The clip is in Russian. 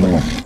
Давай.